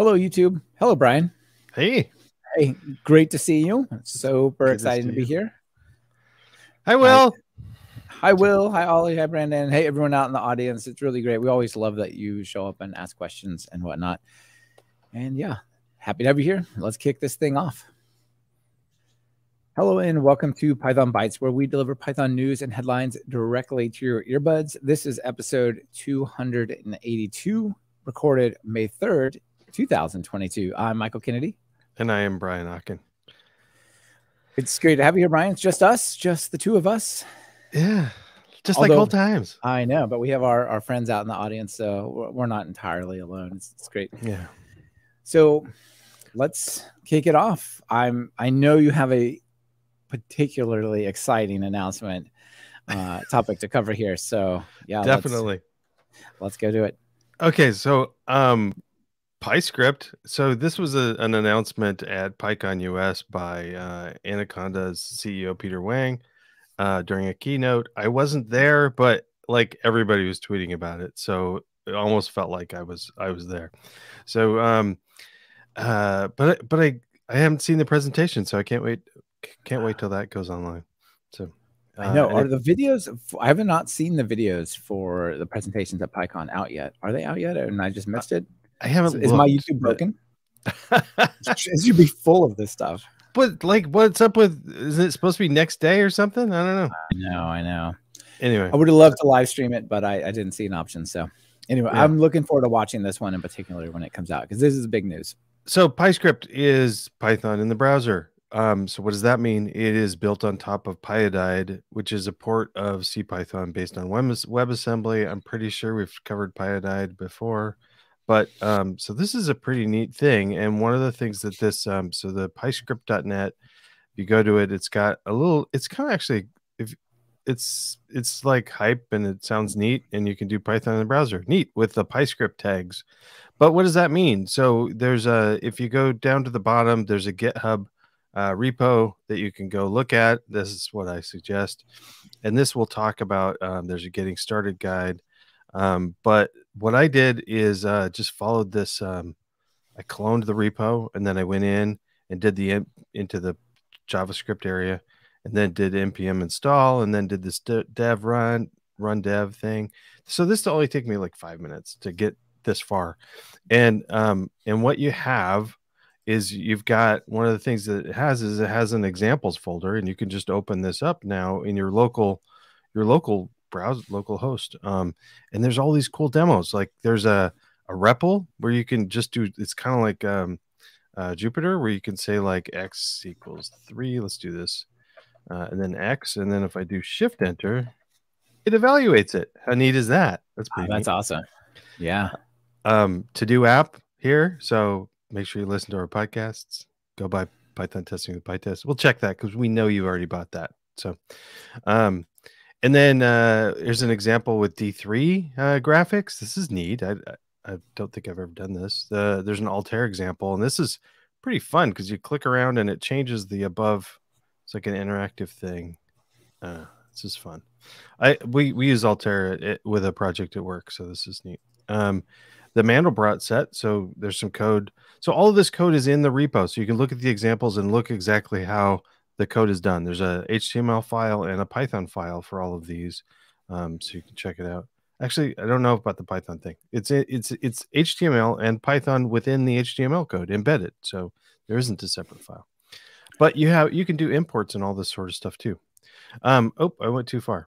Hello, YouTube. Hello, Brian. Hey. Hey, great to see you. Super Good to excited see to be here. Hi, Will. Hi, Will. Hi, Ollie. Hi, Brandon. Hey, everyone out in the audience. It's really great. We always love that you show up and ask questions and whatnot. And yeah, happy to have you here. Let's kick this thing off. Hello and welcome to Python Bytes, where we deliver Python news and headlines directly to your earbuds. This is episode 282, recorded May 3rd, 2022. I'm Michael Kennedy. And I am Brian Okken. It's great to have you here, Brian. It's just us, just the two of us. Yeah. Just like old times. I know, but we have our, our friends out in the audience, so we're, not entirely alone. It's, it's great. Yeah. So let's kick it off. I'm I know you have a particularly exciting announcement uh, topic to cover here. So yeah, let's- Definitely. Let's, go do it. Okay, so um PyScript. So this was a, an announcement at PyCon US by uh, Anaconda's CEO Peter Wang uh, during a keynote. I wasn't there, but like everybody was tweeting about it, so it almost felt like I was I was there. So um uh but but I I haven't seen the presentation, so I can't wait can't wait till that goes online. So I know. uh, Are the videos? I have not seen the videos for the presentations at PyCon out yet. Are they out yet? And I just missed it. I haven't. Is my looked, YouTube but- broken? It should be full of this stuff. But like, what's up with? Is it supposed to be next day or something? I don't know. I know. I know. Anyway, I would have loved to live stream it, but I, I didn't see an option. So anyway, Yeah. I'm looking forward to watching this one in particular when it comes out because this is big news. so PyScript is Python in the browser. Um, so what does that mean? It is built on top of Pyodide, which is a port of CPython based on Web- WebAssembly. I'm pretty sure we've covered Pyodide before, but um, so this is a pretty neat thing. And one of the things that this, um, so the PyScript.net, if you go to it, it's got a little. It's kind of actually, if it's it's like hype and it sounds neat, and you can do Python in the browser, neat with the PyScript tags. But what does that mean? So there's a if you go down to the bottom, there's a GitHub uh, repo that you can go look at. This is what I suggest, and this will talk about. Um, there's a getting started guide, um, but what I did is uh, just followed this. Um, I cloned the repo, and then I went in and did the into the JavaScript area, and then did npm install, and then did this dev run run dev thing. So this only take me like five minutes to get this far, and um, and what you have is you've got one of the things that it has is it has an examples folder and you can just open this up now in your local your local browse local host um and there's all these cool demos like there's a a REPL where you can just do it's kind of like um uh jupyter where you can say like x equals three let's do this uh, and then x and then if i do shift enter it evaluates it. How neat is that? That's Wow, pretty that's neat. awesome. Yeah. um to do app here so make sure you listen to our podcasts. Go buy python testing with pytest. We'll check that because we know you already bought that. So um and then uh here's an example with d3 uh graphics this is neat i i don't think i've ever done this uh, there's an altair example and this is pretty fun because you click around and it changes the above it's like an interactive thing uh this is fun i we we use altair at- with a project at work so this is neat um the Mandelbrot set. So there's some code. So all of this code is in the repo. So you can look at the examples and look exactly how the code is done. There's a HTML file and a Python file for all of these. Um, so you can check it out. Actually, I don't know about the Python thing. It's it's it's HTML and Python within the HTML code embedded. So there isn't a separate file. But you have you can do imports and all this sort of stuff too. Um, oh, I went too far.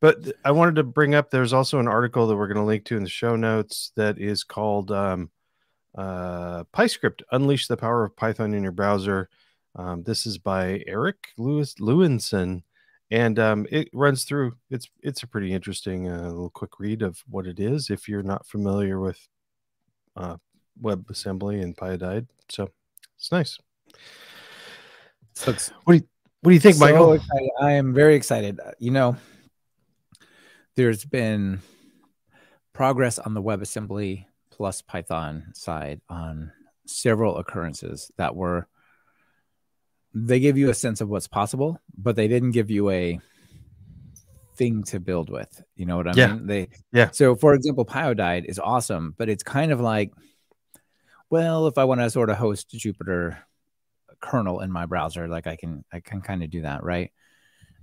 But I wanted to bring up there's also an article that we're going to link to in the show notes that is called um, uh, PyScript Unleash the Power of Python in Your Browser. Um, this is by Eric Lewis Lewinson, and um, it runs through. It's it's a pretty interesting uh, little quick read of what it is if you're not familiar with uh, WebAssembly and Pyodide. So it's nice. So it's What do you What do you think, so Michael? excited. I am very excited. Uh, You know, there's been progress on the WebAssembly plus Python side on several occurrences that were they give you a sense of what's possible, but they didn't give you a thing to build with. You know what I Yeah. mean? They Yeah. So for example, Pyodide is awesome, but it's kind of like well, if I want to sort of host Jupyter kernel in my browser, like I can I can kind of do that, right?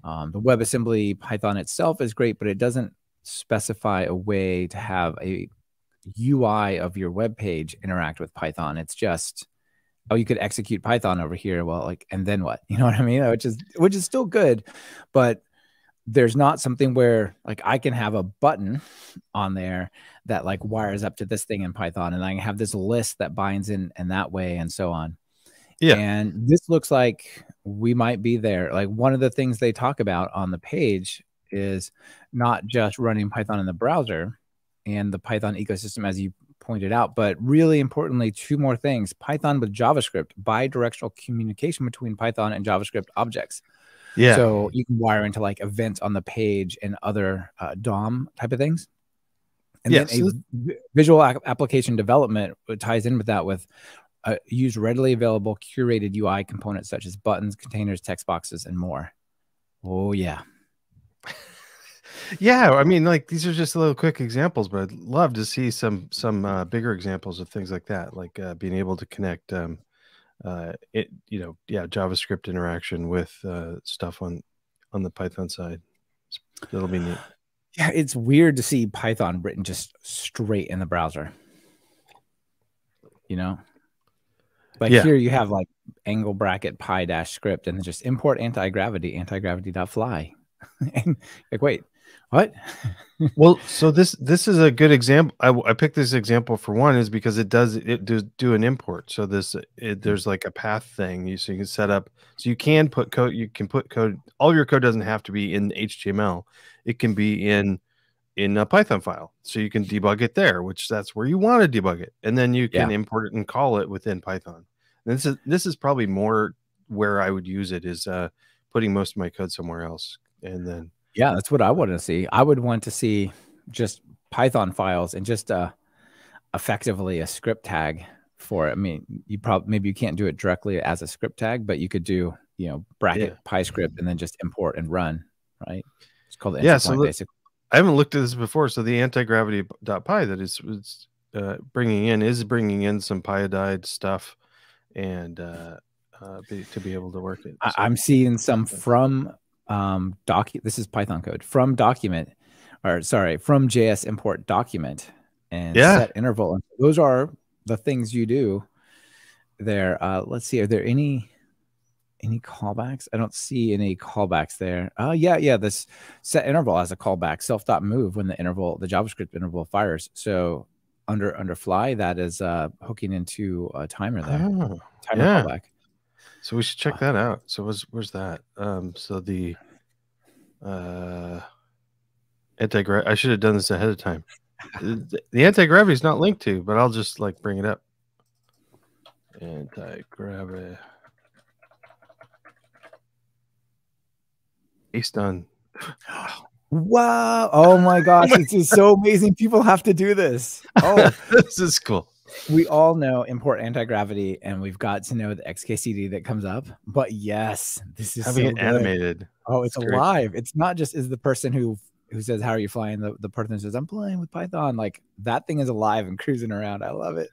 Um, the WebAssembly Python itself is great, but it doesn't specify a way to have a UI of your web page interact with Python. It's just oh, you could execute Python over here. Well, like, and then what? You know what I mean? Which is which is still good, but there's not something where like I can have a button on there that like wires up to this thing in Python, and I can have this list that binds in and that way, and so on. Yeah. And this looks like we might be there. Like one of the things they talk about on the page is not just running Python in the browser and the Python ecosystem, as you pointed out, but really importantly, two more things Python with JavaScript, bi-directional communication between Python and JavaScript objects. Yeah. So you can wire into like events on the page and other uh, DOM type of things. And yeah, then so visual application development ties in with that with uh, use readily available curated UI components such as buttons, containers, text boxes, and more. Oh yeah. Yeah, I mean, like these are just little quick examples, but I'd love to see some some uh, bigger examples of things like that, like uh, being able to connect, um, uh, it you know, yeah, JavaScript interaction with uh, stuff on on the Python side. That'll be neat. Yeah, it's weird to see Python written just straight in the browser. You know, like yeah. here you have like angle bracket pi dash script and just import anti-gravity, anti-gravity dot fly. and like, wait, what? well, so this this is a good example. I, I picked this example for one is because it does it does do an import. So this it, there's like a path thing you so you can set up. So you can put code. You can put code. All your code doesn't have to be in HTML. It can be in in a Python file. So you can debug it there, which that's where you want to debug it, and then you can yeah. import it and call it within Python. And this is this is probably more where I would use it is uh, putting most of my code somewhere else, and then yeah, that's what I want to see. I would want to see just Python files and just uh, effectively a script tag for it. I mean, you probably maybe you can't do it directly as a script tag, but you could do you know bracket yeah. PyScript and then just import and run. Right? It's called the yeah. So the, basically. I haven't looked at this before. So the anti-gravity.py that is, is uh, bringing in is bringing in some pyodide stuff and uh, uh, be, to be able to work it. So, I'm seeing some from um, doc. This is Python code from document, or sorry, from JS import document and yeah. set interval. And those are the things you do there. Uh, let's see. Are there any any callbacks? I don't see any callbacks there. Oh, uh, yeah, yeah. This set interval has a callback, self dot move when the interval, the JavaScript interval fires. So under under fly that is uh hooking into a timer there. Oh, timer yeah. callback. So we should check that out. So where's where's that? Um so the uh anti I should have done this ahead of time. the, the anti gravity is not linked to, but I'll just like bring it up. Anti gravity based on Wow. Oh my gosh. this is so amazing. People have to do this. Oh, this is cool. We all know import anti-gravity and we've got to know the XKCD that comes up. But yes, this is having so it good. animated. Oh, it's, it's alive. Great. It's not just is the person who who says, How are you flying? The, the person says, I'm playing with Python. Like that thing is alive and cruising around. I love it.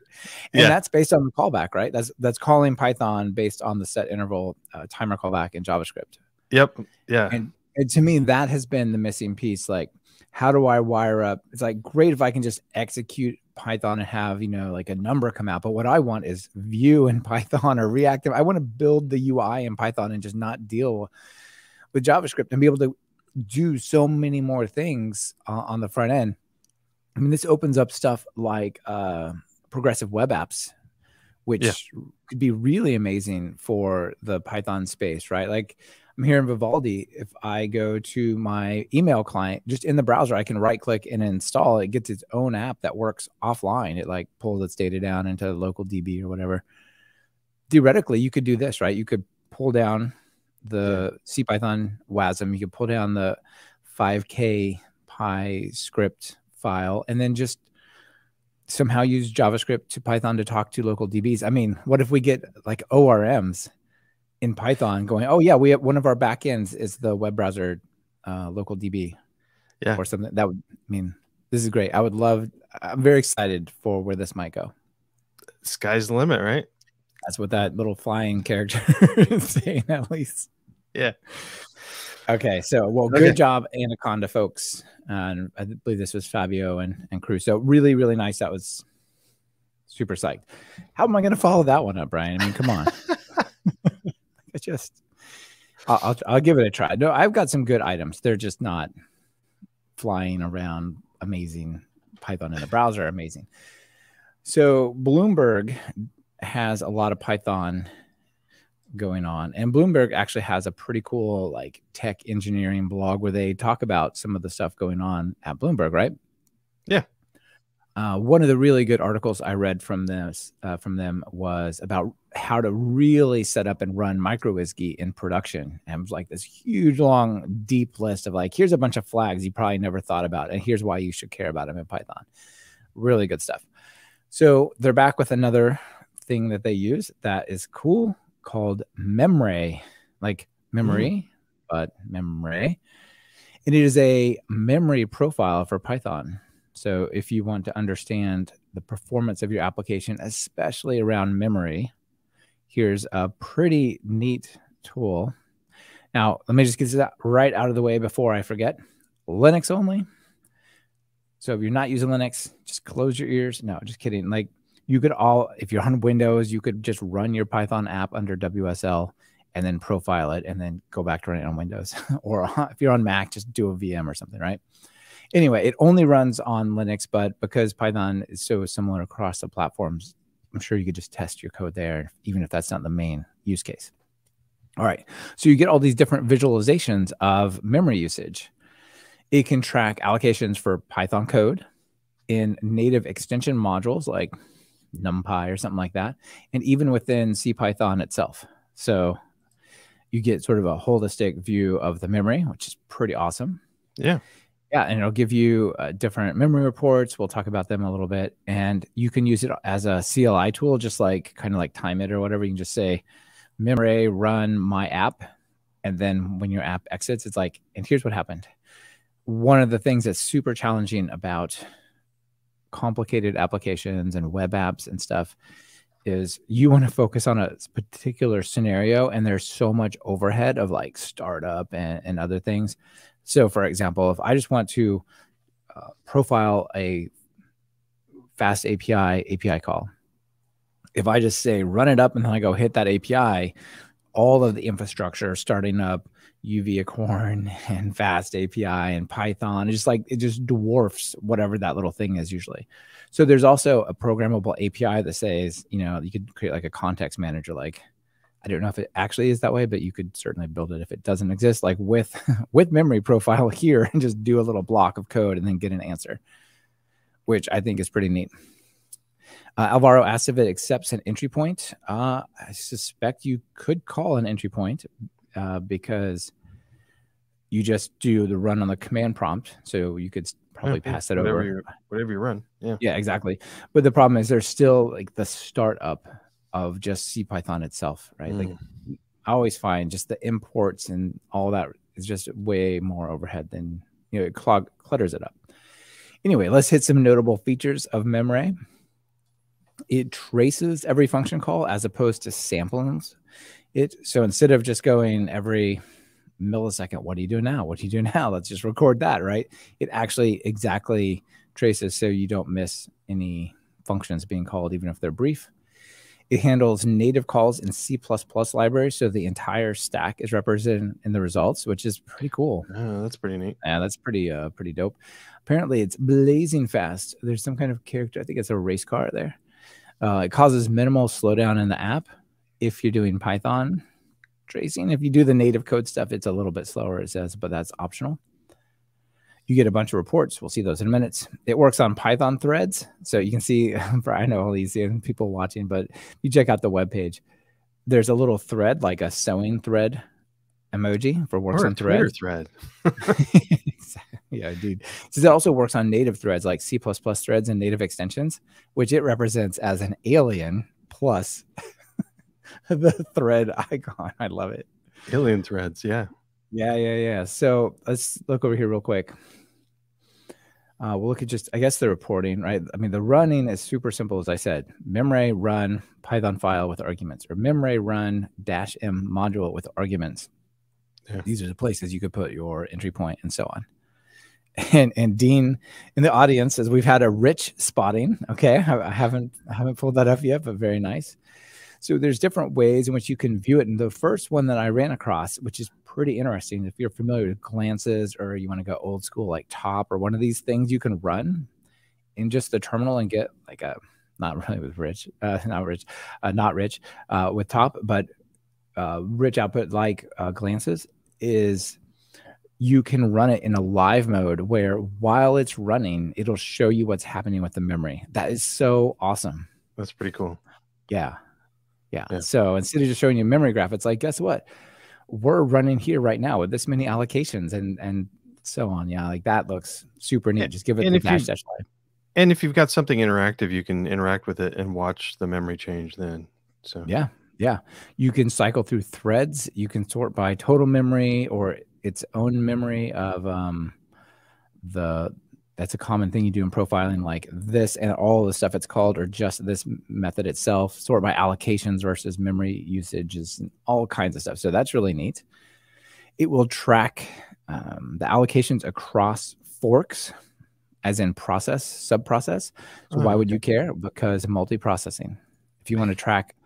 And yeah. that's based on the callback, right? That's that's calling Python based on the set interval uh, timer callback in JavaScript. Yep. Yeah. And and to me, that has been the missing piece. Like, how do I wire up? It's like great if I can just execute Python and have, you know, like a number come out. But what I want is Vue in Python or reactive. I want to build the UI in Python and just not deal with JavaScript and be able to do so many more things uh, on the front end. I mean, this opens up stuff like uh, progressive web apps, which yeah. could be really amazing for the Python space, right? Like, I'm here in Vivaldi. If I go to my email client, just in the browser, I can right click and install. It gets its own app that works offline. It like pulls its data down into local DB or whatever. Theoretically, you could do this, right? You could pull down the yeah. CPython WASM. You could pull down the 5K PyScript file and then just somehow use JavaScript to Python to talk to local DBs. I mean, what if we get like ORMs in Python going, oh yeah, we have one of our backends is the web browser uh, local DB, yeah, or something. That would I mean this is great. I would love. I'm very excited for where this might go. sky's the limit, right? That's what that little flying character is saying, at least. Yeah. Okay, so well, good job, Anaconda folks. And I believe this was Fabio and and crew. So really, really nice. That was super psyched. How am I going to follow that one up, Brian? I mean, come on. just, I'll, I'll, I'll give it a try. No, I've got some good items. They're just not flying around amazing. Python in the browser, amazing. So Bloomberg has a lot of Python going on. And Bloomberg actually has a pretty cool like tech engineering blog where they talk about some of the stuff going on at Bloomberg, right? Uh, one of the really good articles I read from this uh, from them was about how to really set up and run uWSGI in production. And it was like this huge, long, deep list of like, here's a bunch of flags you probably never thought about, and here's why you should care about them in Python. Really good stuff. So they're back with another thing that they use that is cool called Memray, like memory, mm. but Memray. And it is a memory profile for Python. So if you want to understand the performance of your application, especially around memory, here's a pretty neat tool. Now, let me just get that right out of the way before I forget. Linux only. So if you're not using Linux, just close your ears. No, just kidding. Like you could all, if you're on Windows, you could just run your Python app under WSL and then profile it and then go back to run it on Windows. or if you're on Mac, just do a VM or something, right? Anyway, it only runs on Linux, but because Python is so similar across the platforms, I'm sure you could just test your code there, even if that's not the main use case. All right. So you get all these different visualizations of memory usage. It can track allocations for Python code in native extension modules like NumPy or something like that, and even within CPython itself. So you get sort of a holistic view of the memory, which is pretty awesome. Yeah. Yeah, and it'll give you uh, different memory reports. We'll talk about them a little bit, and you can use it as a CLI tool, just like kind of like timeit or whatever. You can just say, "Memory run my app," and then when your app exits, it's like, "And here's what happened." One of the things that's super challenging about complicated applications and web apps and stuff is you want to focus on a particular scenario, and there's so much overhead of like startup and, and other things so, for example, if I just want to uh, profile a FastAPI API call, if I just say run it up and then I go hit that API, all of the infrastructure starting up uvicorn and FastAPI and Python, just like it just dwarfs whatever that little thing is usually. So there's also a programmable API that says, you know, you could create like a context manager, like I don't know if it actually is that way, but you could certainly build it if it doesn't exist, like with with memory profile here, and just do a little block of code and then get an answer, which I think is pretty neat. Uh, Alvaro asked if it accepts an entry point. Uh, I suspect you could call an entry point uh, because you just do the run on the command prompt. So you could probably yeah, pass it whatever over. You, whatever you run. Yeah. Yeah, exactly. But the problem is there's still like the startup of just CPython itself, right? Mm. Like I always find just the imports and all that is just way more overhead than you know it clog clutters it up. Anyway, let's hit some notable features of Memray. It traces every function call as opposed to samplings it. So instead of just going every millisecond, what do you do now? What do you do now? Let's just record that, right? It actually exactly traces so you don't miss any functions being called, even if they're brief. It handles native calls in C++ libraries, so the entire stack is represented in the results, which is pretty cool. Oh, that's pretty neat. Yeah, that's pretty uh pretty dope. Apparently, it's blazing fast. There's some kind of character. I think it's a race car there. Uh, it causes minimal slowdown in the app if you're doing Python tracing. If you do the native code stuff, it's a little bit slower. It says, but that's optional you get a bunch of reports. We'll see those in a minute. It works on Python threads. So you can see, I know all these people watching, but you check out the web page. There's a little thread, like a sewing thread emoji for works or on thread. thread. yeah, dude. So it also works on native threads like C threads and native extensions, which it represents as an alien plus the thread icon. I love it. Alien threads, yeah. Yeah, yeah, yeah. So let's look over here real quick. Uh, we'll look at just, I guess, the reporting, right? I mean, the running is super simple, as I said. Memray run Python file with arguments, or memray run dash m module with arguments. Yeah. These are the places you could put your entry point and so on. And and Dean in the audience says we've had a rich spotting. Okay, I, I haven't I haven't pulled that up yet, but very nice. So there's different ways in which you can view it. And the first one that I ran across, which is pretty interesting, if you're familiar with glances or you want to go old school like top or one of these things you can run in just the terminal and get like a not really with rich, uh, not rich, uh, not rich uh, with top, but uh, rich output like uh, glances is you can run it in a live mode where while it's running, it'll show you what's happening with the memory. That is so awesome. That's pretty cool. Yeah. Yeah. yeah. So instead of just showing you a memory graph, it's like, guess what? We're running here right now with this many allocations and and so on. Yeah, like that looks super neat. Just give it and the dash dash line. And if you've got something interactive, you can interact with it and watch the memory change then. So yeah, yeah. You can cycle through threads. You can sort by total memory or its own memory of um the that's a common thing you do in profiling like this and all the stuff it's called or just this method itself sort by allocations versus memory usages and all kinds of stuff. So that's really neat. It will track um, the allocations across forks as in process sub process so oh, why would you care? Because multi-processing. If you want to track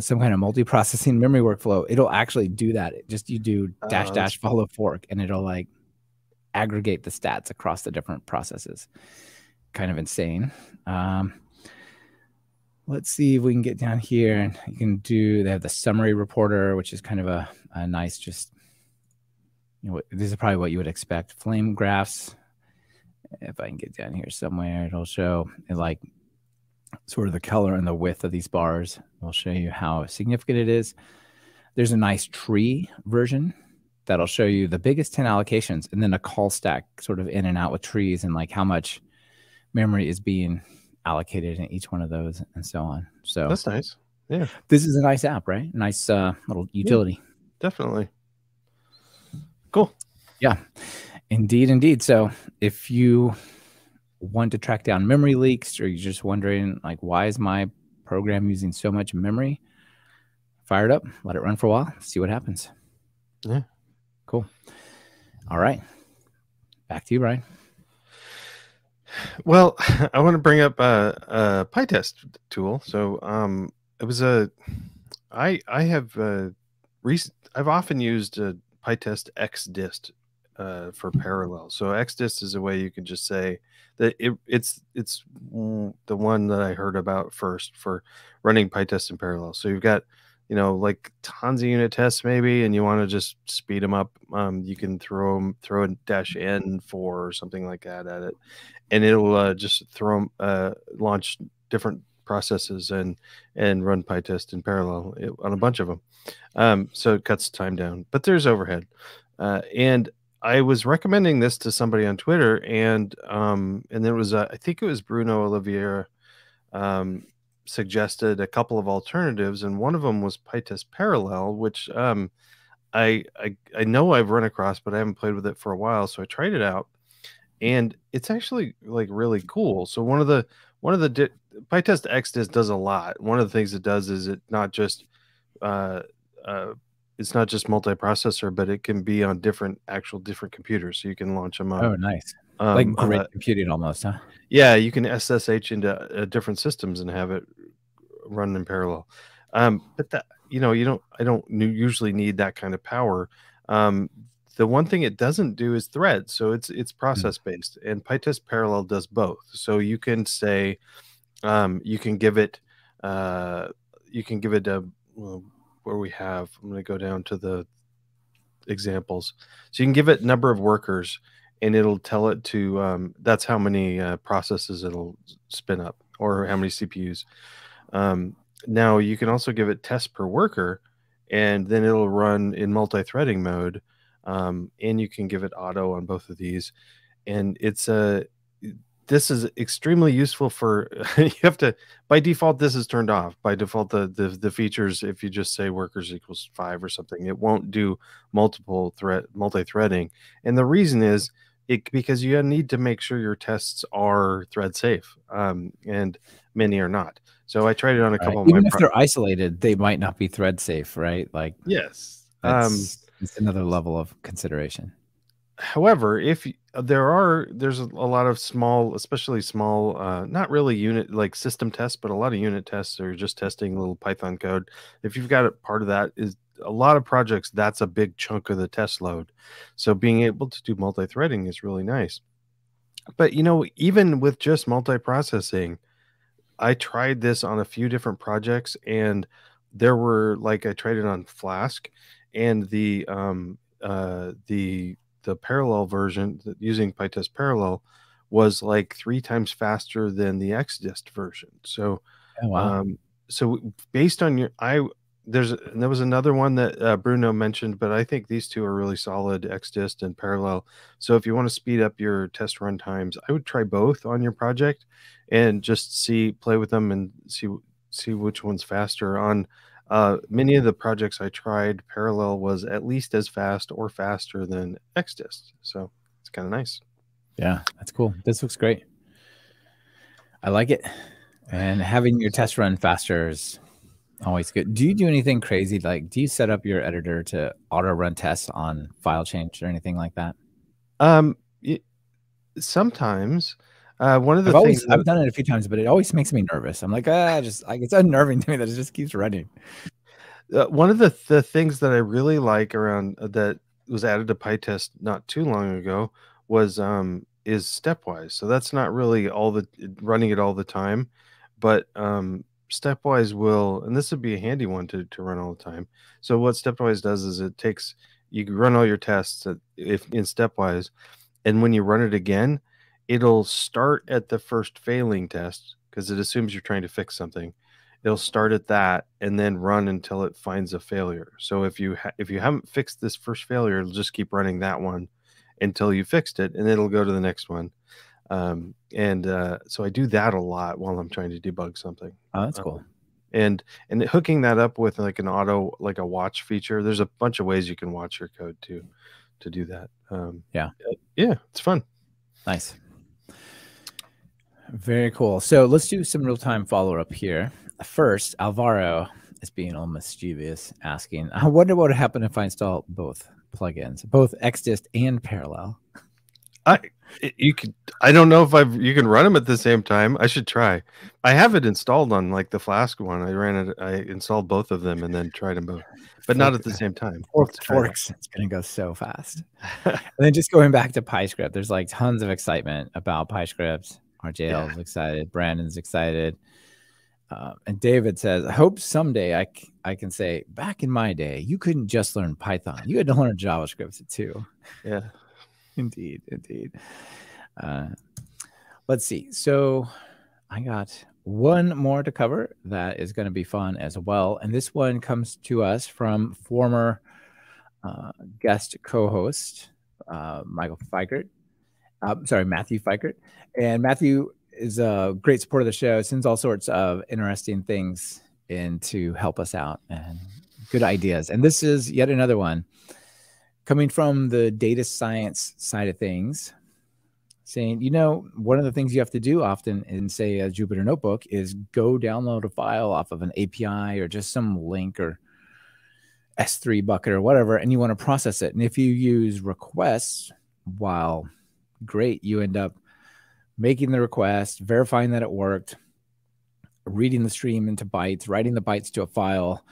some kind of multi-processing memory workflow it'll actually do that. It just you do dash uh, dash follow fork and it'll like aggregate the stats across the different processes. Kind of insane. Um, let's see if we can get down here and you can do, they have the summary reporter, which is kind of a, a nice, just, you know, this is probably what you would expect. Flame graphs. If I can get down here somewhere, it'll show like sort of the color and the width of these bars. It'll show you how significant it is. There's a nice tree version that'll show you the biggest 10 allocations and then a call stack sort of in and out with trees and like how much memory is being allocated in each one of those and so on. So that's nice. Yeah. This is a nice app, right? Nice uh, little utility. Yeah, definitely. Cool. Yeah. Indeed, indeed. So if you want to track down memory leaks or you're just wondering like why is my program using so much memory, fire it up, let it run for a while, see what happens. Yeah. Cool. All right. Back to you, Brian. Well, I want to bring up a, a PyTest tool. So, um, it was a, I I have uh, recent. I've often used a PyTest XDist uh, for parallel. So XDist is a way you can just say that it, it's it's the one that I heard about first for running PyTest in parallel. So you've got you know, like tons of unit tests maybe, and you want to just speed them up, um, you can throw them, throw a dash n for or something like that at it, and it'll uh, just throw them, uh, launch different processes and and run PyTest in parallel on a bunch of them. Um, so it cuts time down, but there's overhead. Uh, and I was recommending this to somebody on Twitter, and um, and there was uh, I think it was Bruno Oliveira. Um, suggested a couple of alternatives, and one of them was PyTest Parallel, which um, I, I I know I've run across, but I haven't played with it for a while. So I tried it out, and it's actually like really cool. So one of the one of the di- PyTest XDist does a lot. One of the things it does is it not just uh, uh, it's not just multiprocessor, but it can be on different actual different computers, so you can launch them up. Oh, nice. Um, like grid uh, computing almost, huh? Yeah, you can SSH into uh, different systems and have it run in parallel. Um, but that you know, you don't. I don't usually need that kind of power. Um, the one thing it doesn't do is thread, so it's it's hmm. process based, and PyTest Parallel does both. So you can say, um, you can give it, uh, you can give it a well, where we have. I'm going to go down to the examples. So you can give it number of workers and it'll tell it to um, that's how many uh, processes it'll spin up or how many CPUs. Um, now you can also give it tests per worker, and then it'll run in multi-threading mode, um, and you can give it auto on both of these. And it's a this is extremely useful for you have to by default this is turned off by default the, the the features if you just say workers equals five or something it won't do multiple thread multi-threading and the reason is it because you need to make sure your tests are thread safe, um, and many are not. So I tried it on a couple. Right. Even if they're isolated, they might not be thread safe, right? Like yes, um, it's another level of consideration. However, if there are, there's a, a lot of small, especially small, uh, not really unit like system tests, but a lot of unit tests are just testing little Python code. If you've got a part of that is a lot of projects, that's a big chunk of the test load. So being able to do multi-threading is really nice. But you know, even with just multi-processing, I tried this on a few different projects, and there were like I tried it on Flask, and the um uh the the parallel version using PyTest parallel was like three times faster than the XDist version. So, oh, wow. um, so based on your, I there's there was another one that uh, Bruno mentioned, but I think these two are really solid, XDist and Parallel. So if you want to speed up your test run times, I would try both on your project and just see play with them and see see which one's faster. On uh, many of the projects I tried, Parallel was at least as fast or faster than XDist. So it's kind of nice. Yeah, that's cool. This looks great. I like it. And having your test run faster is Always good. Do you do anything crazy? Like, do you set up your editor to auto run tests on file change or anything like that? Um, it, sometimes. Uh, one of the I've things always, I've done it a few times, but it always makes me nervous. I'm like, ah, just like it's unnerving to me that it just keeps running. Uh, one of the the things that I really like around uh, that was added to PyTest not too long ago was um is stepwise. So that's not really all the running it all the time, but um stepwise will and this would be a handy one to, to run all the time. So what stepwise does is it takes you run all your tests if in stepwise and when you run it again it'll start at the first failing test because it assumes you're trying to fix something. It'll start at that and then run until it finds a failure. So if you if you haven't fixed this first failure it'll just keep running that one until you fixed it and it'll go to the next one um, and uh, so I do that a lot while I'm trying to debug something. Oh, that's cool. Um, and and hooking that up with like an auto like a watch feature. There's a bunch of ways you can watch your code to to do that. Um, yeah, uh, yeah, it's fun. Nice. Very cool. So let's do some real time follow up here. First, Alvaro is being all mischievous, asking, "I wonder what would happen if I install both plugins, both XDist and Parallel." I you could I don't know if I've you can run them at the same time. I should try. I have it installed on like the Flask one. I ran it. I installed both of them and then tried them both, but not at the same time. Forks, forks. It's gonna go so fast. and then just going back to PyScript, there's like tons of excitement about PyScript. RJL yeah. is excited. Brandon's excited. Uh, and David says, I hope someday I, c- I can say, back in my day, you couldn't just learn Python. You had to learn JavaScript too. Yeah indeed, indeed. Uh, let's see. So I got one more to cover that is going to be fun as well. And this one comes to us from former uh, guest co host, uh, Michael Feickert. Uh, sorry, Matthew Feickert. And Matthew is a great supporter of the show, sends all sorts of interesting things in to help us out and good ideas. And this is yet another one coming from the data science side of things, saying, you know, one of the things you have to do often in, say, a Jupyter notebook is go download a file off of an API or just some link or S3 bucket or whatever, and you want to process it. And if you use requests, while great, you end up making the request, verifying that it worked, reading the stream into bytes, writing the bytes to a file,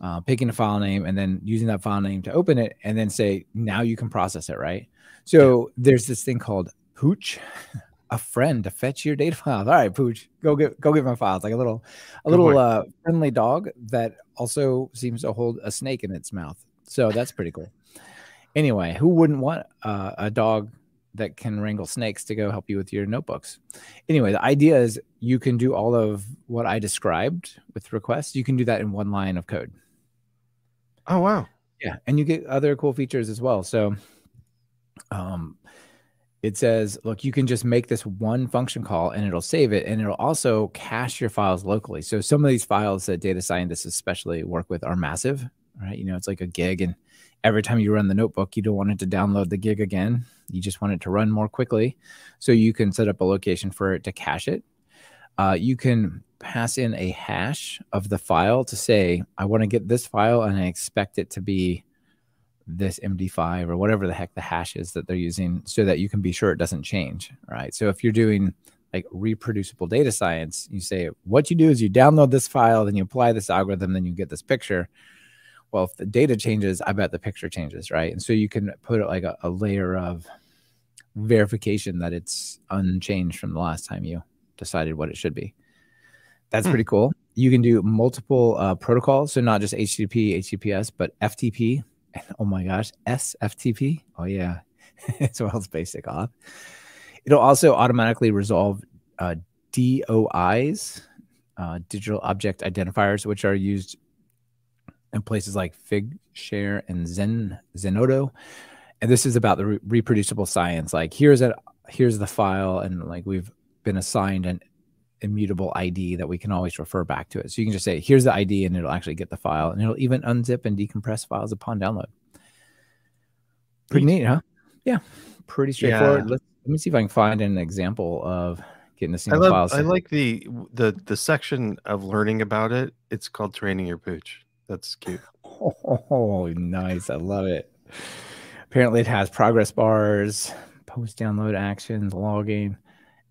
uh, picking a file name and then using that file name to open it and then say now you can process it right? So there's this thing called pooch a friend to fetch your data files. All right pooch go get go get my files. Like a little a little uh, friendly dog that also seems to hold a snake in its mouth. So that's pretty cool. Anyway who wouldn't want uh, a dog that can wrangle snakes to go help you with your notebooks. Anyway, the idea is you can do all of what I described with requests. You can do that in one line of code. Oh wow. Yeah, and you get other cool features as well. So um it says, look, you can just make this one function call and it'll save it and it'll also cache your files locally. So some of these files that data scientists especially work with are massive, right? You know, it's like a gig and every time you run the notebook, you don't want it to download the gig again. You just want it to run more quickly. So you can set up a location for it to cache it. Uh, you can pass in a hash of the file to say, I want to get this file and I expect it to be this MD5 or whatever the heck the hash is that they're using so that you can be sure it doesn't change. Right. So if you're doing like reproducible data science, you say what you do is you download this file, then you apply this algorithm, then you get this picture. Well, if the data changes, I bet the picture changes, right? And so you can put like a, a layer of verification that it's unchanged from the last time you decided what it should be. That's hmm. pretty cool. You can do multiple uh, protocols, so not just HTTP, HTTPS, but FTP. And oh my gosh, SFTP. Oh yeah, as well as basic auth. It'll also automatically resolve uh, DOIs, uh, digital object identifiers, which are used in places like Figshare and Zen Zenodo. And this is about the re- reproducible science. Like here's a here's the file, and like we've been assigned an immutable ID that we can always refer back to it. So you can just say, here's the ID, and it'll actually get the file, and it'll even unzip and decompress files upon download. Pretty neat, huh? Yeah, pretty straightforward. Yeah. Let me see if I can find an example of getting a single I love, file. I like the the the section of learning about it. It's called training your pooch. That's cute. Oh, nice! I love it. Apparently, it has progress bars, post download actions, logging,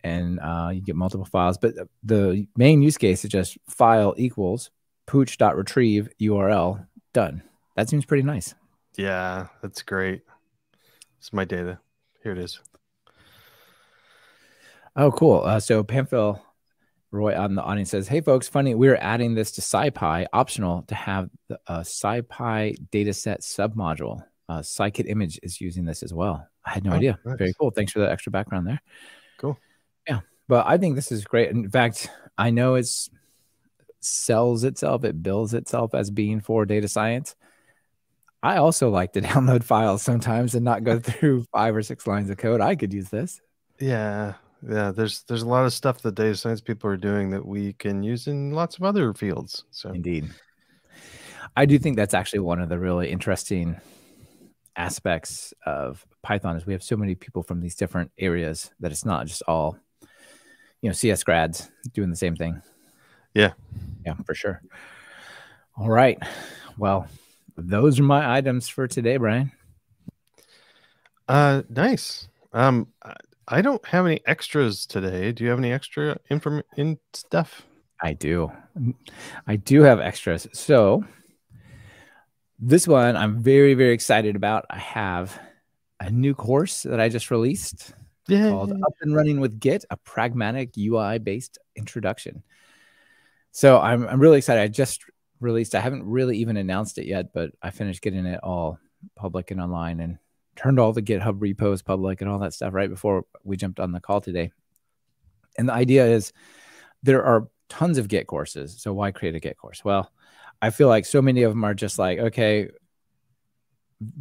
and uh, you get multiple files. But the main use case is just file equals pooch.retrieve URL done. That seems pretty nice. Yeah, that's great. It's my data. Here it is. Oh, cool. Uh, so Pamphile Roy on the audience says, "Hey folks, funny we're adding this to SciPy optional to have the uh, SciPy dataset submodule. Uh, Scikit Image is using this as well. I had no oh, idea. Nice. Very cool. Thanks for the extra background there. But I think this is great. In fact, I know it sells itself, it bills itself as being for data science. I also like to download files sometimes and not go through five or six lines of code. I could use this. Yeah, yeah there's there's a lot of stuff that data science people are doing that we can use in lots of other fields so indeed i do think that's actually one of the really interesting aspects of python is we have so many people from these different areas that it's not just all you know cs grads doing the same thing yeah yeah for sure all right well those are my items for today brian uh nice um I don't have any extras today. Do you have any extra inform in stuff? I do. I do have extras. So this one I'm very, very excited about. I have a new course that I just released yeah. called Up and Running with Git, a pragmatic UI based introduction. So I'm, I'm really excited. I just released, I haven't really even announced it yet, but I finished getting it all public and online and turned all the GitHub repos public and all that stuff right before we jumped on the call today. And the idea is there are tons of Git courses. So why create a Git course? Well, I feel like so many of them are just like, okay,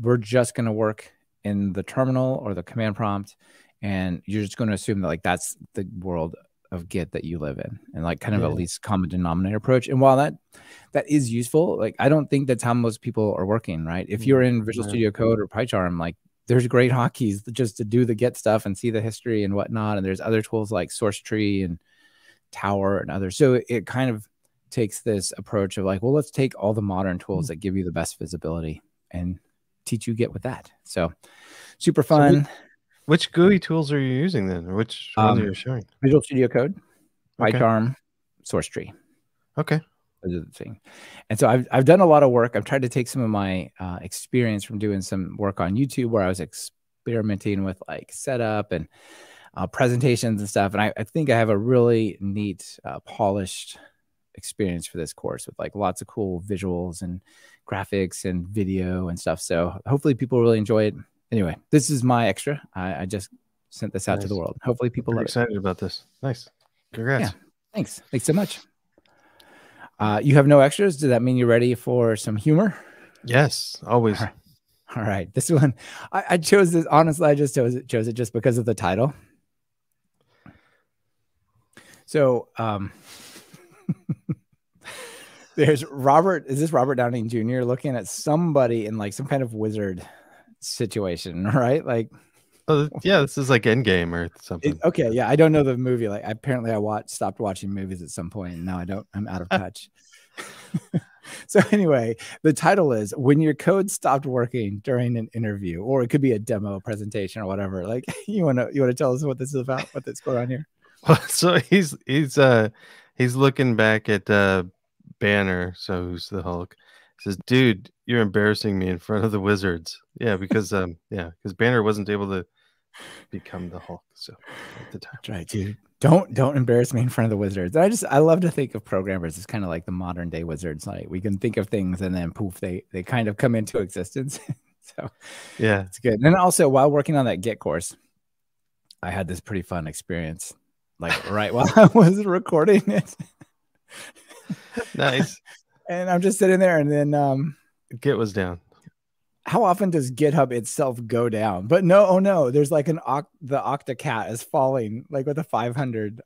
we're just going to work in the terminal or the command prompt. And you're just going to assume that like that's the world of Git that you live in and like kind of yeah. at least common denominator approach. And while that that is useful, like I don't think that's how most people are working, right? If you're in Visual yeah. Studio Code or PyCharm, like there's great hotkeys just to do the Git stuff and see the history and whatnot. And there's other tools like Sourcetree and Tower and others. So it kind of takes this approach of like, well, let's take all the modern tools hmm. that give you the best visibility and teach you Git with that. So super fun. So which GUI tools are you using then? Or which ones um, are you showing? Visual Studio Code, PyCharm, okay. Sourcetree. Okay. Those are the thing. And so I've, I've done a lot of work. I've tried to take some of my uh, experience from doing some work on YouTube where I was experimenting with like setup and uh, presentations and stuff. And I, I, think I have a really neat, uh, polished experience for this course with like lots of cool visuals and graphics and video and stuff. So hopefully people really enjoy it anyway, this is my extra. I, I just sent this out nice. to the world. Hopefully, people are excited about this. Nice. Congrats. Yeah. Thanks. Thanks so much. Uh, you have no extras. Does that mean you're ready for some humor? Yes, always. All right. All right. This one, I, I, chose this. Honestly, I just chose it, chose it just because of the title. So, um, There's Robert. Is this Robert Downey Jr. looking at somebody in like some kind of wizard situation, right? Like, oh yeah, this is like Endgame or something. It, okay, yeah, I don't know the movie. Like, apparently, I watched stopped watching movies at some point, and now I don't. I'm out of touch. so anyway, the title is "When Your Code Stopped Working During an Interview," or it could be a demo presentation or whatever. Like, you want to you want to tell us what this is about? What that's going on here? so he's he's uh he's looking back at uh Banner, so who's the Hulk, says, "Dude, you're embarrassing me in front of the Wizards." Yeah, because um, yeah, because Banner wasn't able to become the Hulk. So at the time, That's right, dude. Don't don't embarrass me in front of the Wizards. I just I love to think of programmers as kind of like the modern day Wizards. Like we can think of things and then poof, they they kind of come into existence. so yeah, it's good. And then also while working on that Git course, I had this pretty fun experience. Like right while I was recording it nice. and I'm just sitting there, and then um, Git was down. How often does GitHub itself go down? But no, oh no, there's like an oct- the Octocat is falling like with a 500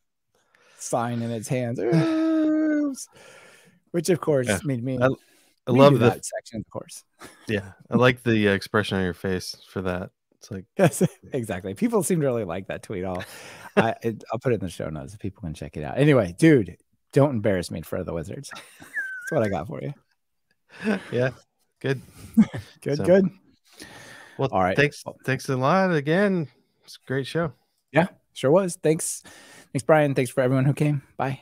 sign in its hands, which of course yeah. made me. I, I love that section, of course. Yeah, I like the uh, expression on your face for that. It's like yes, exactly. People seem to really like that tweet. I'll I, will put it in the show notes. So people can check it out. Anyway, dude, don't embarrass me in front of the Wizards. That's what I got for you. Yeah. Good. good, so, good. Well, all right. Thanks. Thanks a lot again. It's a great show. Yeah, sure was. Thanks. Thanks, Brian. Thanks for everyone who came. Bye.